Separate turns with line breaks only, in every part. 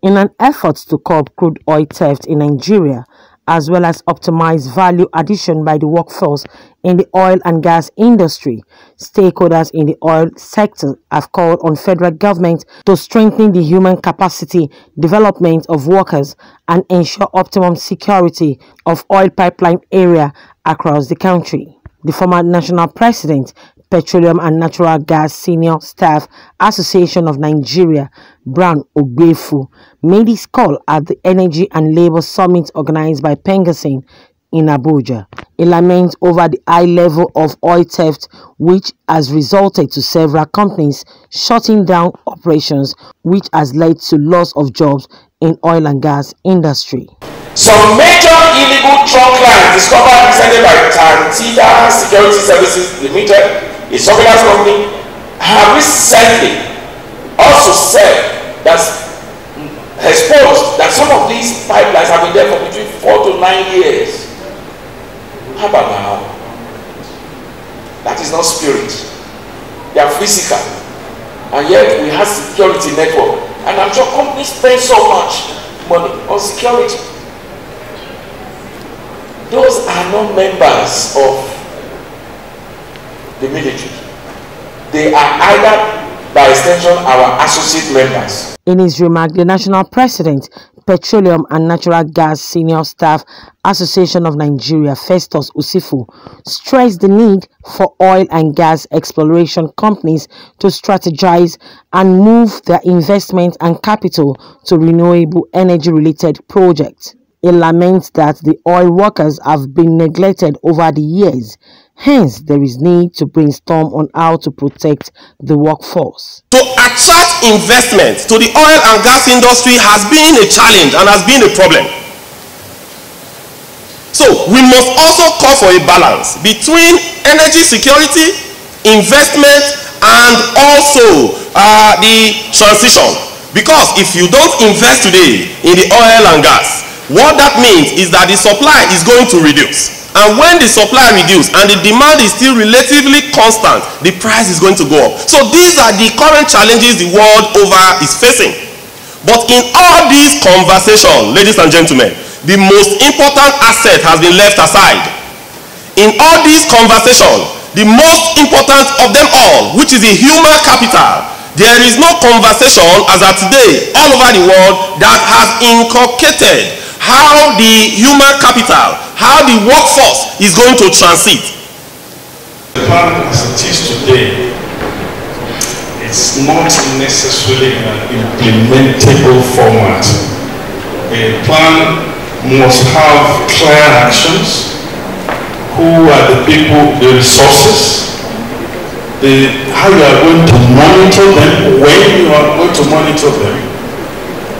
In
an effort to curb crude oil theft in Nigeria, as well as optimize value addition by the workforce in the oil and gas industry. Stakeholders in the oil sector have called on federal government to strengthen the human capacity development of workers and ensure optimum security of oil pipeline area across the country. The former national president Petroleum and Natural Gas Senior Staff Association of Nigeria, Brown Ogbeifun, made his call at the Energy and Labour Summit organized by PENGASSAN in Abuja. He laments over the high level of oil theft which has resulted to several companies shutting down operations which has led to loss of jobs in oil and gas industry.
Some major illegal trunk lines discovered recently by Tantita Security Services Limited a surveillance company, have recently also said that exposed that some of these pipelines have been there for between four to nine years. How about now? That is not spirit. They are physical. And yet we have security network. And I'm sure companies spend so much money on security. Those are not members of the military. They are either by extension our associate members.
In his remark, the national president, Petroleum and Natural Gas Senior Staff Association of Nigeria, Festus Osifo, stressed the need for oil and gas exploration companies to strategize and move their investment and capital to renewable energy related projects. He laments that the oil workers have been neglected over the years. Hence, there is need to brainstorm on how to protect the workforce.
To attract investment to the oil and gas industry has been a challenge and has been a problem. So, we must also call for a balance between energy security, investment, and also uh, the transition. Because if you don't invest today in the oil and gas, what that means is that the supply is going to reduce. And when the supply reduces and the demand is still relatively constant, the price is going to go up. So these are the current challenges the world over is facing. But in all these conversations, ladies and gentlemen, the most important asset has been left aside. In all these conversations, the most important of them all, which is the human capital, there is no conversation as of today all over the world that has inculcated how the human capital, how the workforce is going to transit.
The plan as it is today, it's not necessarily an implementable format. A plan must have clear actions. Who are the people, the resources, the, how you are going to monitor them, when you are going to monitor them,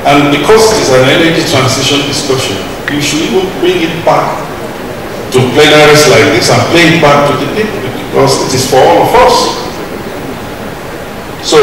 and because it is an energy transition discussion, you should even bring it back to plenaries like this and play it back to the people because it is for all of us. So,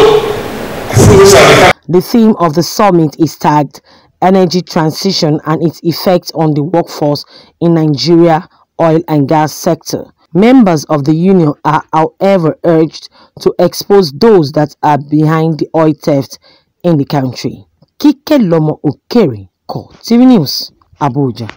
the,
the theme of the summit is tagged Energy Transition and its effect on the workforce in Nigeria oil and gas sector. Members of the union are however urged to expose those that are behind the oil theft in the country. Lọmọ Òkèrè kọ TV News Abuja.